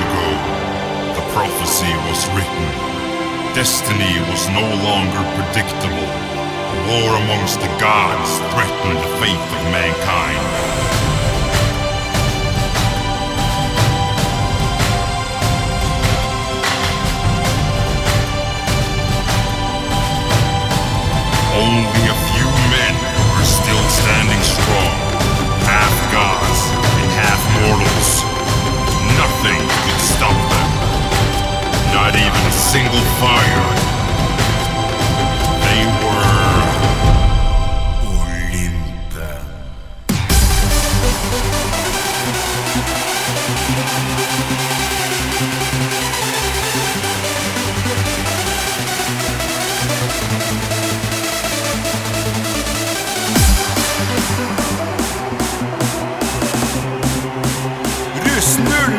ago, the prophecy was written. Destiny was no longer predictable. War amongst the gods threatened the faith of mankind. Only a few men are still standing strong. Snurr